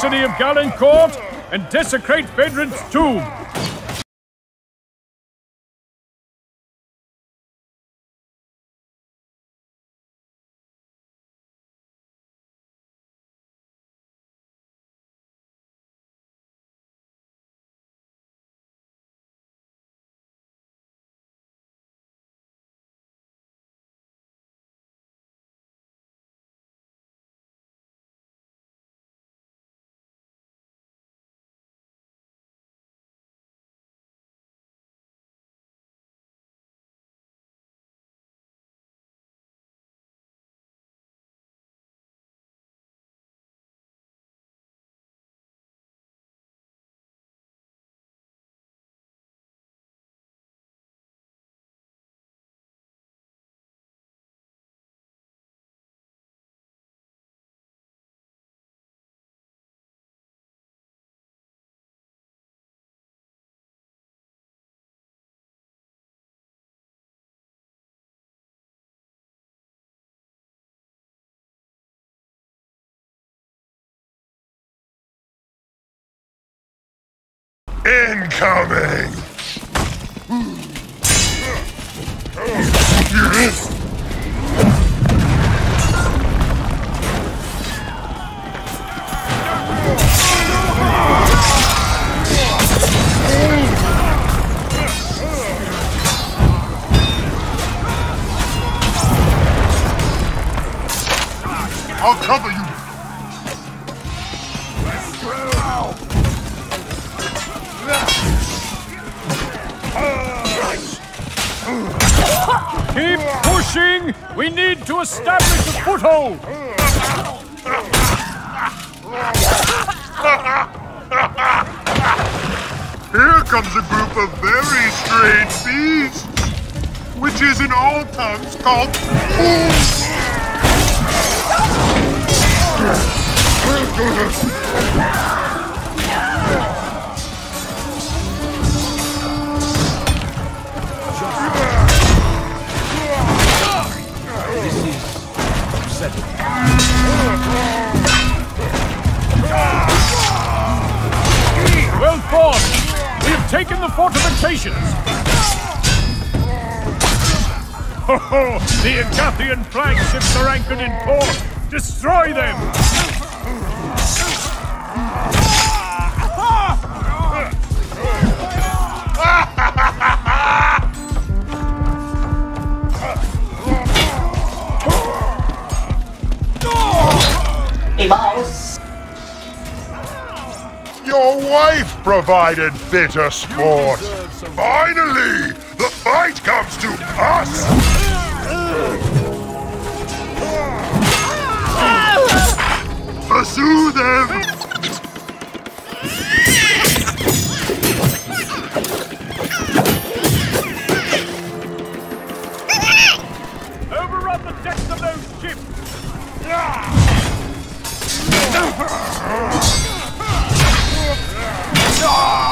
city of Galencourt and desecrate Phaedron's tomb. Incoming! I'll cover you. Keep pushing! We need to establish a foothold! Here comes a group of very strange beasts, which is in all tongues called. Well fought! We have taken the fortifications! Ho ho! The Agathian flagships are anchored in port! Destroy them! Provided bitter sport. Finally, the fight comes to us. Pursue them. Overrun the decks of those ships! Ironfall's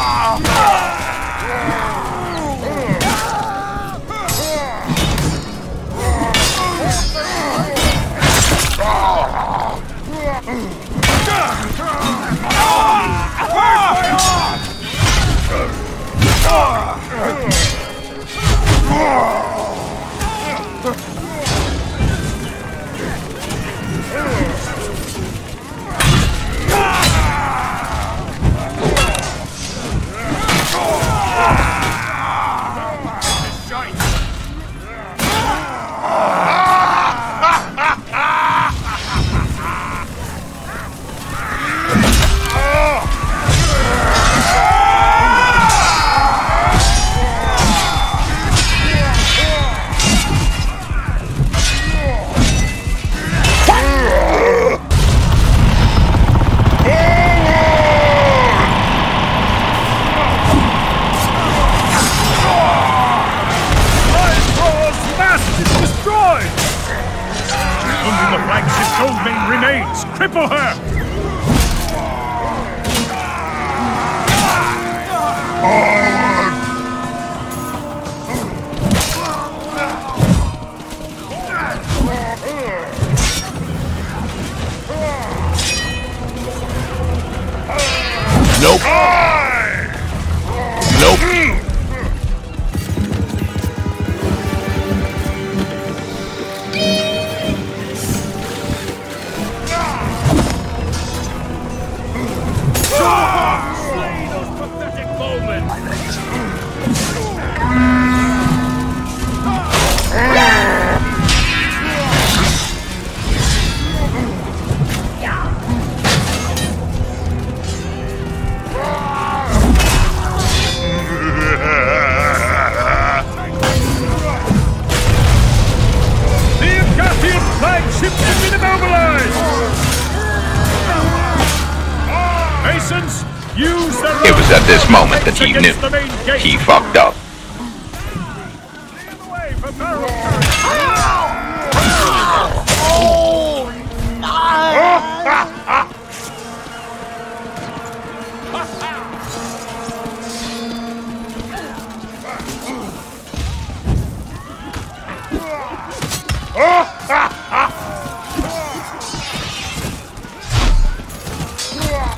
that he knew the main gate. he fucked up.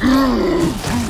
Clear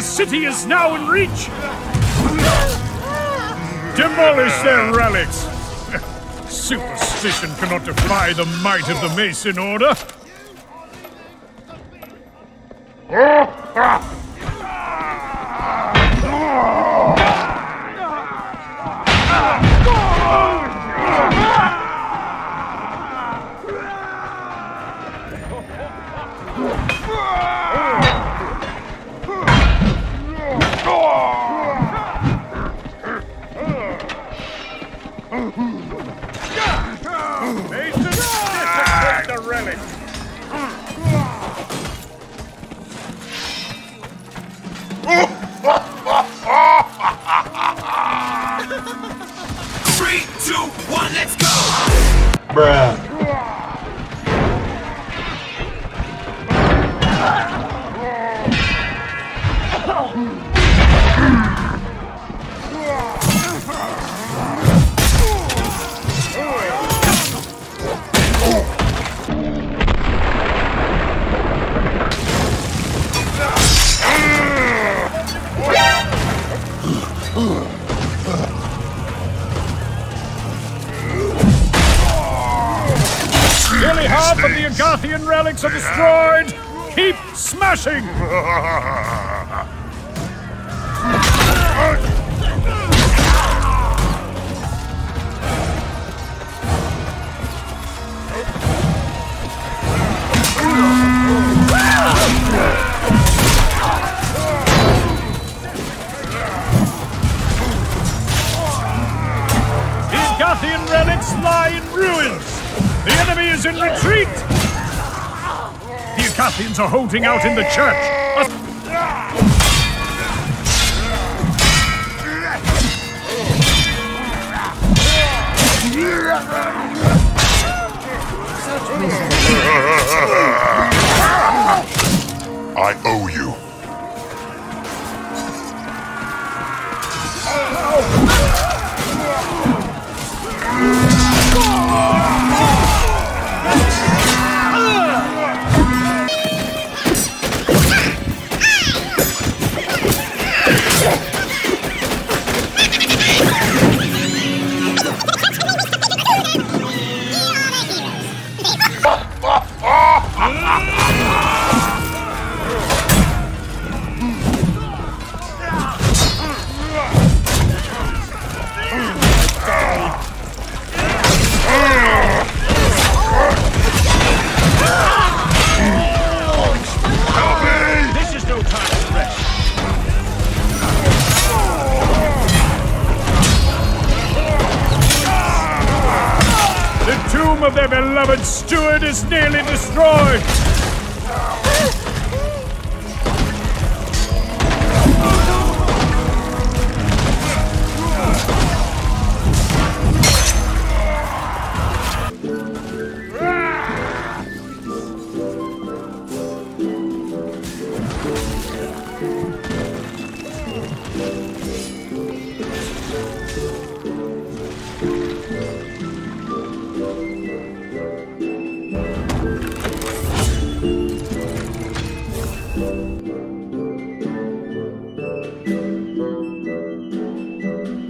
The city is now in reach! Demolish their relics! Superstition cannot defy the might of the Mason Order! Nearly half of the Agathian relics are destroyed! Keep smashing! is in retreat! The Agathians are holding out in the church! I owe you. Oh. tomb of their beloved steward is nearly destroyed!